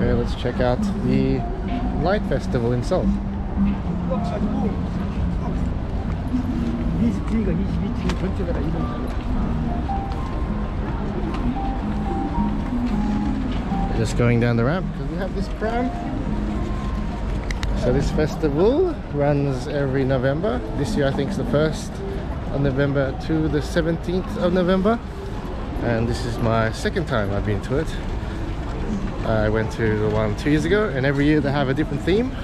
Okay, let's check out the light festival itself. Just going down the ramp because we have this pram. So this festival runs every November. This year I think is the first of November to the 17th of November. And this is my second time I've been to it. I went to the one two years ago and every year they have a different theme.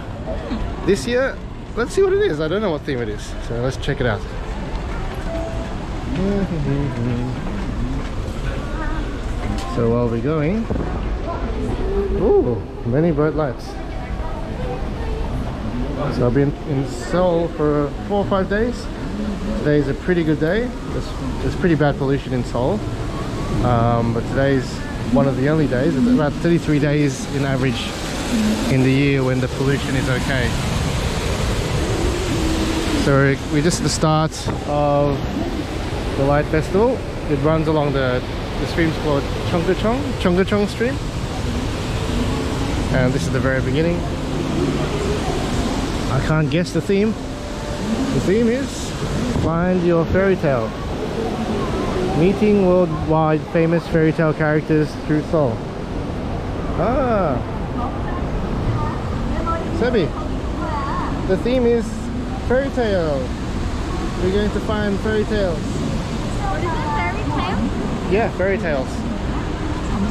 This year, let's see what it is. I don't know what theme it is. So let's check it out. So while we're going, ooh, many bright lights. So I've been in Seoul for four or five days. Today is a pretty good day. There's, there's pretty bad pollution in Seoul. Um, but today's one of the only days. It's about 33 days in average in the year when the pollution is okay. So we're- just at the start of the Light Festival. It runs along the, the stream's called Cheonggyecheon, Cheonggyecheon stream. And this is the very beginning. I can't guess the theme. The theme is Find Your Fairy Tale. Meeting worldwide famous fairy tale characters through Seoul. Ah. Sebi, the theme is fairy tale. We're going to find fairy tales. What is it, fairy tale? Yeah, fairy tales.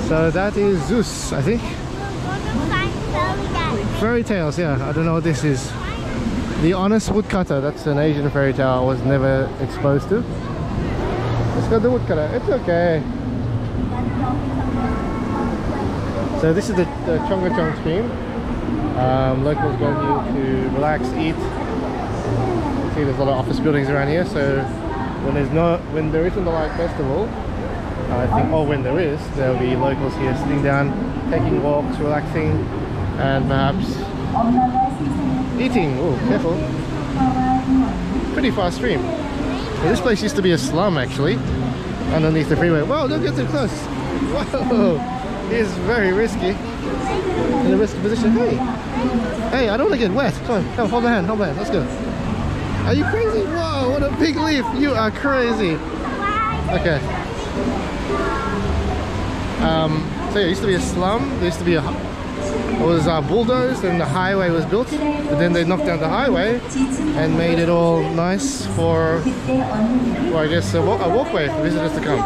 So that is Zeus, I think. We're gonna find fairy tale. Fairy tales, yeah. I don't know what this is. The Honest Woodcutter, that's an Asian fairy tale I was never exposed to. Let's go the woodcutter. It's okay. So this is the, the Cheonggyecheon stream. Um, locals go here to relax, eat. See there's a lot of office buildings around here, so when there's no when there isn't a light festival, I think or when there is, there'll be locals here sitting down, taking walks, relaxing, and perhaps eating. Oh, careful. Pretty fast stream. This place used to be a slum actually, underneath the freeway. Whoa, don't get too close. Whoa, it's very risky. In a risky position. Hey, hey, I don't want to get wet. Come on, come, hold my hand, hold my hand. Let's go. Are you crazy? Whoa, what a big leaf. You are crazy. Okay. Um, so yeah, it used to be a slum. There used to be a was uh, bulldozed and the highway was built. But then they knocked down the highway and made it all nice for, well, I guess a, wa- a walkway for visitors to come.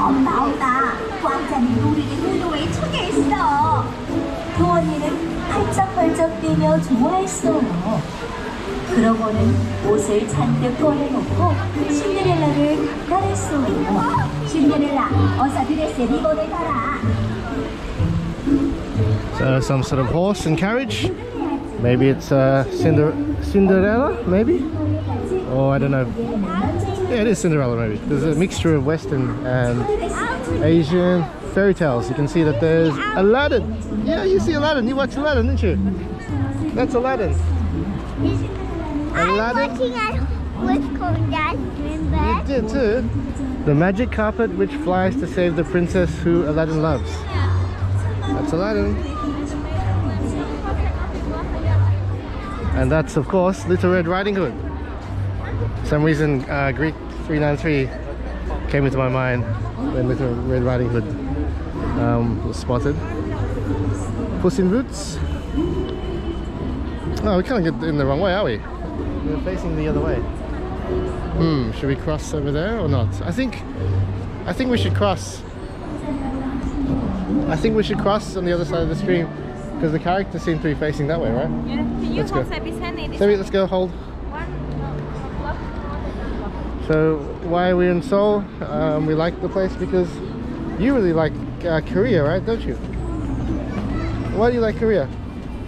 엄마 엄마 왕자님 우리를 효도에 초대했어 그 언니는 팔짝팔짝 뛰며 좋아했어 그러고는 옷을 잔뜩 꺼내놓고 신데렐라를 가랬어 신데렐라 어서 드레스에 리본을 달아 So some sort of horse and carriage. Maybe it's uh, Cinder Cinderella, maybe? Or I don't know. Yeah, it is Cinderella, maybe. There's a mixture of Western and Asian fairy tales. You can see that there's Aladdin. Yeah, you see Aladdin. You watch Aladdin, didn't you? That's Aladdin. I'm Aladdin. watching what's called that, You did too. The magic carpet which flies to save the princess who Aladdin loves. That's Aladdin. And that's, of course, Little Red Riding Hood. For some reason, uh, Greek 393 came into my mind when Little Red Riding Hood um, was spotted. Puss in Boots. Oh, we can't get in the wrong way, are we? We're facing the other way. Hmm, should we cross over there or not? I think I think we should cross. I think we should cross on the other side of the stream because the characters seem to be facing that way, right? Yeah. Can you Let's go. hold Sebi's hand? It is Maybe let's go hold. one block, one block. So why are we in Seoul? Um, we like the place because you really like uh, Korea, right? Don't you? Why do you like Korea?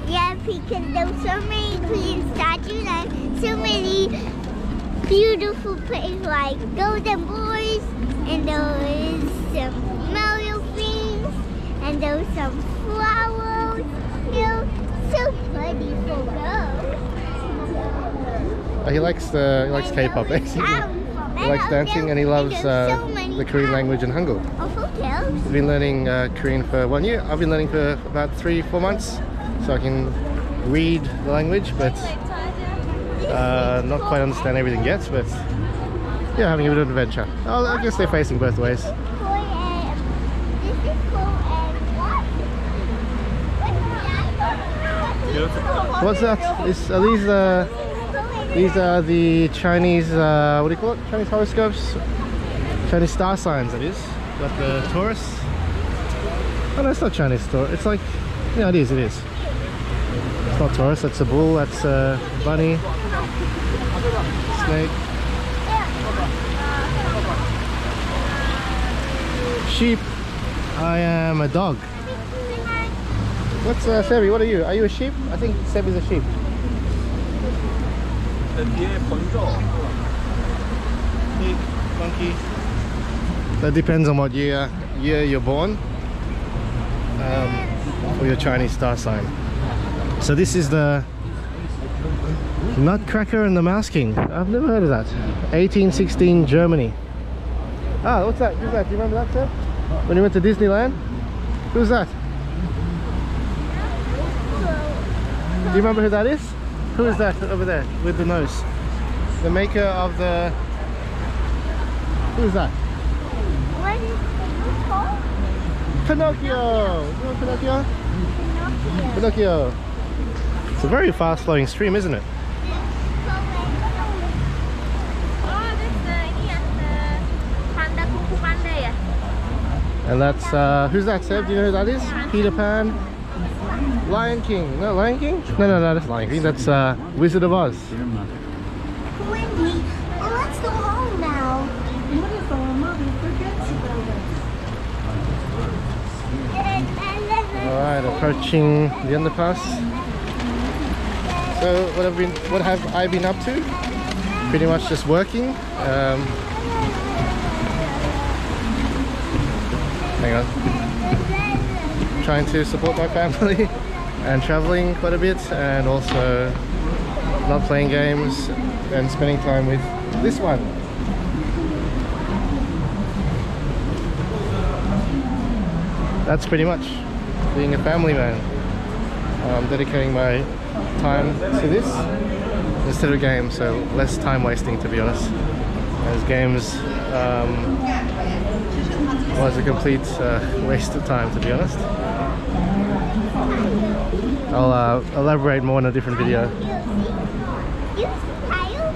Yeah, because there's so many Korean statues and so many beautiful places like Golden Boys, and there is some Mario things, and there was some flowers. So for. Oh, he likes the he likes K-pop there was basically. down for He likes dancing and he loves uh, the Korean language and Hangul. I've been learning uh, Korean for one year. I've been learning for about three, four months, so I can read the language, but uh, not quite understand everything yet. But yeah, having a bit of an adventure. Oh, I guess they're facing both ways. Koi and this is koi and what? What's that? Are these uh, these are the Chinese uh, what do you call it? Chinese horoscopes, Chinese star signs. It is. Got the Taurus. Oh no, it's not Chinese Taurus. It's like yeah, it is. It is. It's not Taurus. That's a bull. That's a bunny. Snake. Sheep. I am a dog. What's uh, Sebi? What are you? Are you a sheep? I think Sebi's a sheep. Pig, monkey. That depends on what year year you're born um, or your Chinese star sign. So this is the Nutcracker and the Mouse King. I've never heard of that. 1816 Germany. Ah, what's that? Who's that? Do you remember that, sir? When you went to Disneyland? Who's that? Do you remember who that is? Who is that over there with the nose? The maker of the... Who is that? What is it called? Pinocchio! You Pinocchio? Pinocchio. Pinocchio! It's a very fast flowing stream, isn't it? And that's, uh, who's that, Seb? Do you know who that is? Peter Pan? Lion King. No, Lion King? No, no, no, that's Lion King. That's uh, Wizard of Oz. Wendy, let's go home now. Alright, approaching the underpass. So what have been what have I been up to? Pretty much just working. Um, hang on. Trying to support my family and traveling quite a bit and also not playing games and spending time with this one. That's pretty much being a family man. I'm dedicating my time to this instead of games, so less time wasting to be honest. As games um, was a complete uh, waste of time to be honest. I'll uh, elaborate more in a different video.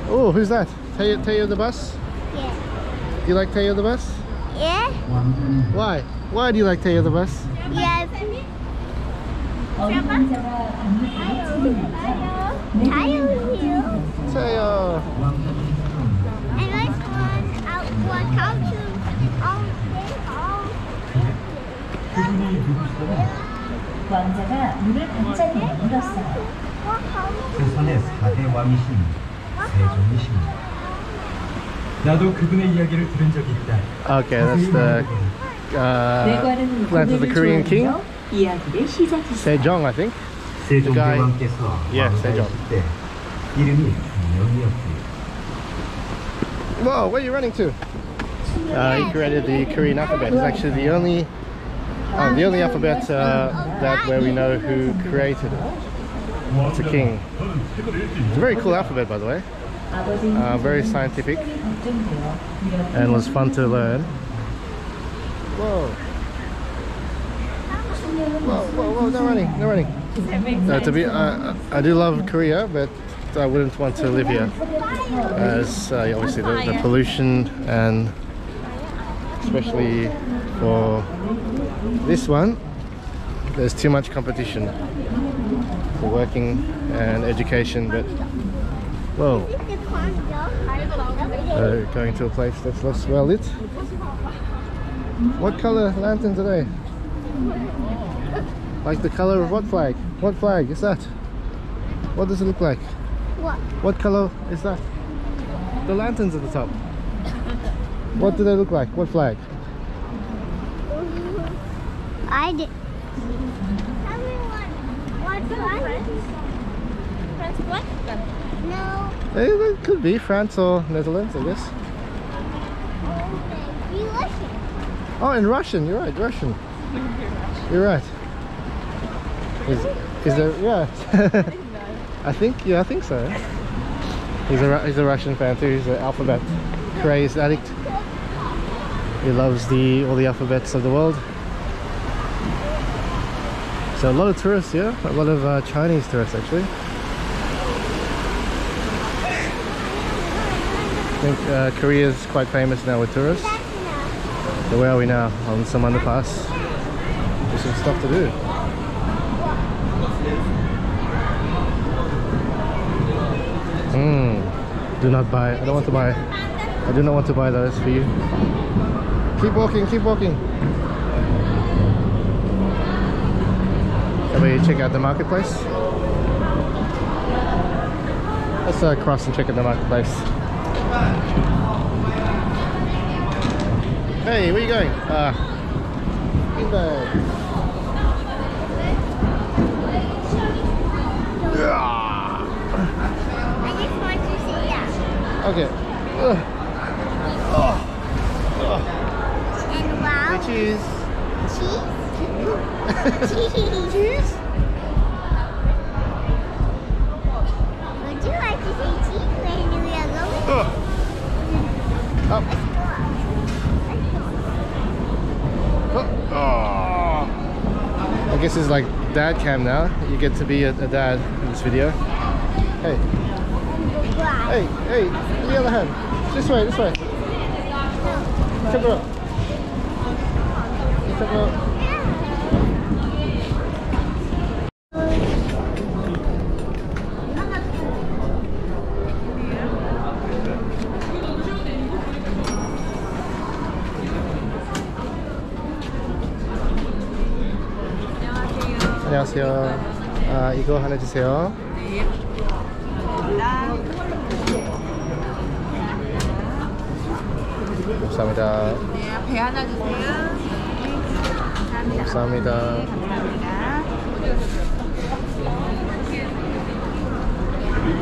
Oh, who's that? Tayo, Tayo the bus? Yeah. Do you like Tayo the bus? Yeah? Why? Why do you like Tayo the bus? Here. Tayo! And this one, out one culture, all day, all 왕자가 눈을 반짝이게 물었어요. what culture? 조선의 4대 왕이신 세종이십니다. 나도 그분의 이야기를 들은 적이 있다. Okay, that's the uh, 뇌관은 Land of the Korean King. 이야기를 시작했어요. Sejong, I think. guy- 세종대왕께서 Yeah, 세종. 왕자이실 때 이름이 명이었습니다. Whoa, where are you running to? Uh, he created the Korean alphabet. It's actually the only, uh, the only alphabet uh, that where we know who created it. It's a king. It's a very cool alphabet, by the way. Uh, very scientific and was fun to learn. Whoa. Whoa, whoa, whoa, no running, no running. No, to be, uh, I do love Korea, but I wouldn't want to live here as uh, obviously the, the pollution and especially for this one there's too much competition for working and education but whoa The uh, going to a place that's less well lit what color lanterns are they like the color of what flag what flag is that what does it look like What? What color is that? The lanterns at the top. What do they look like? What flag? I did. What flag? France flag? Bukan. No. It could be France or Netherlands, I guess. Delicious. Oh, in Russian. You're right. Russian. You're right. Is, is there? Yeah. I think. Yeah, I think so. He's a he's a Russian fan too. He's an alphabet crazed addict. He loves the all the alphabets of the world. So a lot of tourists here. A lot of uh, Chinese tourists actually. I think uh, Korea is quite famous now with tourists. So where are we now? On some underpass. There's some stuff to do. Hmm. Do not buy. I don't want to buy. I do not want to buy those for you. Keep walking. Keep walking. We check out the marketplace? Let's uh, cross and check out the marketplace. Hey, where you going? Ah, beanbag. I just want to. Okay. Ugh. Wow, Cheese. cheese. cheese. Would you like to say cheese when we are going? Ugh. Up. Let's. Oh. I guess it's like dad cam now. You get to be a, a dad in this video. Hey, Wow. hey, hey, the other hand. This way, this way. Check it out. Out. 안녕하세요. 아, 이거 하나 주세요. 감사합니다. 네, 배 하나 주세요. 감사합니다. 감사합니다.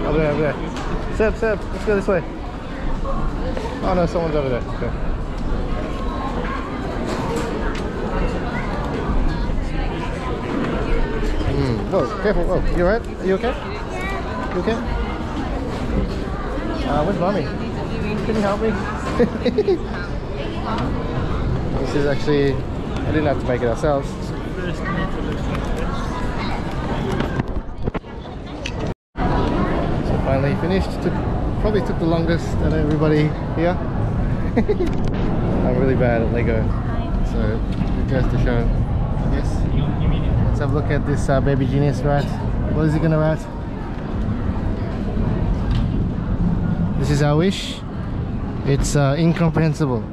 Over there, over there. Seb, Seb, let's go this way. Oh no, someone's over there. Okay. Mm. Whoa, careful. Whoa, you alright? Are you okay? You okay? Uh, where's mommy? Can you help me? this is actually, I didn't have to make it ourselves. So finally finished. Took probably took the longest out everybody here. I'm really bad at Lego, so it to show. Yes. Let's have a look at this uh, baby genius rat. What is he gonna rat? This is our wish. It's uh, incomprehensible.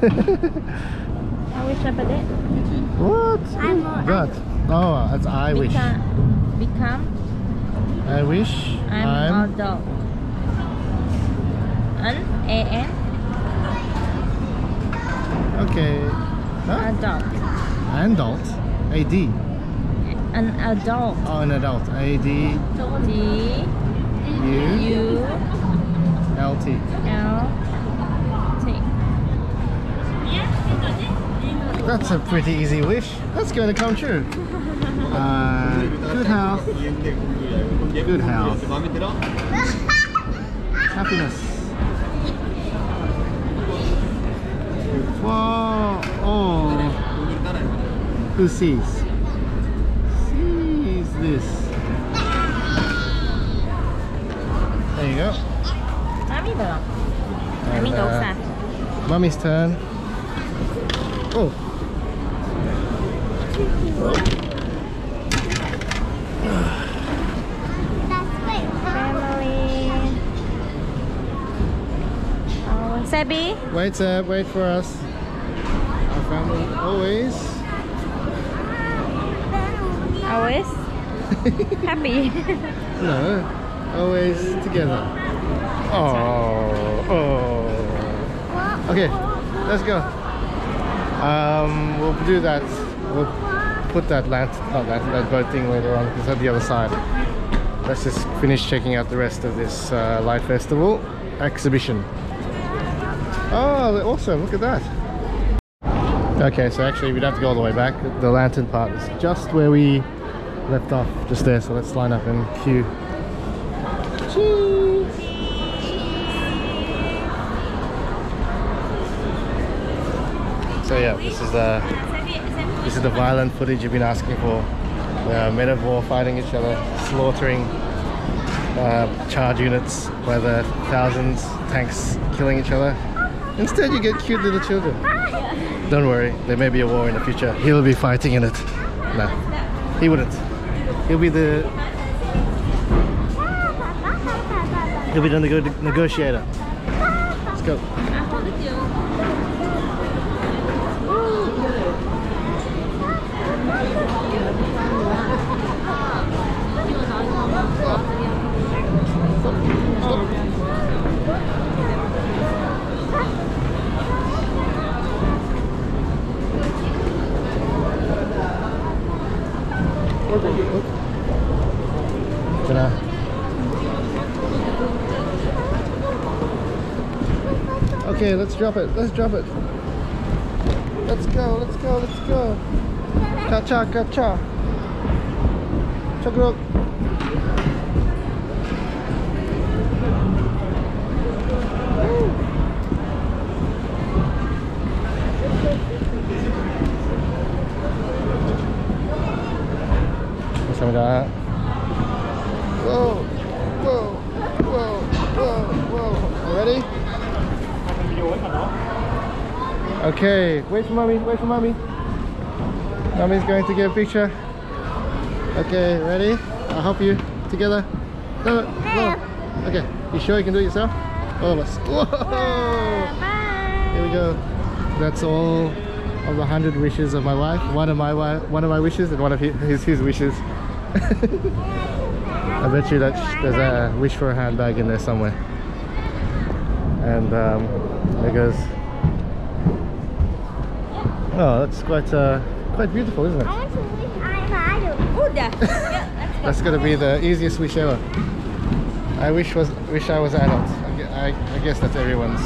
Oh, I wish I did. what? I'm That. Oh, that's I wish. Become, I wish I'm, I'm adult. An A N okay. Huh? adult. Adult. A D. An adult. Oh, an adult. A D D U U. L T. That's a pretty easy wish. That's going to come true. Uh, good health. Good health. Happiness. Whoa. Oh. Who sees? Sees this. There you go. Belum. Mami And, nggak uh, usah. Mummy's turn. Oh. That's great. Family. Oh, Sebi. Wait, Seb, wait for us. Our family always. Always happy. No, always together. Oh, oh. Okay, let's go. Um, we'll do that. We'll put that land, not that, that boat thing later on because at the other side. Let's just finish checking out the rest of this uh, Light Festival exhibition. Oh, awesome! Look at that. Okay, so actually we don't have to go all the way back. The lantern part is just where we left off, just there. So let's line up and queue. Cheese! So yeah, this is the this is the violent footage you've been asking for. Uh, men of war fighting each other, slaughtering uh, charge units by the thousands, tanks killing each other. Instead, you get cute little children. Don't worry, there may be a war in the future. He'll be fighting in it. No, he wouldn't. He'll be the he'll be the nego- negotiator. Let's go. Gonna Okay, let's drop it. Let's drop it. Let's go. Let's go. Let's go. Kacha, kacha. Chakrok. 감사 wait for mommy, wait for mommy. Mommy's going to get a picture. Okay, ready? I'll help you together. Go, go. Okay, you sure you can do it yourself? All of us. Whoa! Here we go. That's all of the hundred wishes of my wife. One of my wife, one of my wishes, and one of his his, his wishes. I bet you that there's a wish for a handbag in there somewhere. And um, there goes. Oh, that's quite uh, quite beautiful, isn't it? I want to wish I'm idol. Udah. Yuk, let's. That's gonna be the easiest wish ever. I wish was wish I was an adult. I, I, I guess that's everyone's.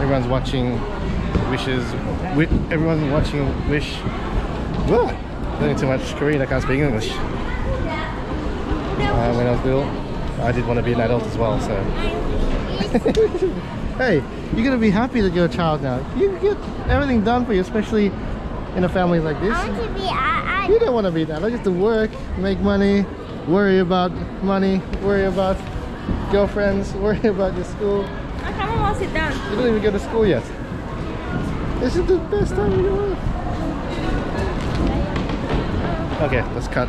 Everyone's watching wishes. Wi- everyone's watching wish. What? Learning too much Korean. I can't speak English. Uh, when I was little, I did want to be an adult as well. So. hey, you're gonna be happy that you're a child now. You get everything done for you, especially in a family like this. I want to be I You don't want to be that. I just to work, make money, worry about money, worry about girlfriends, worry about your school. Ah, kamu mau sit down? You don't even go to school yet. This is the best time of your life. Okay, let's cut.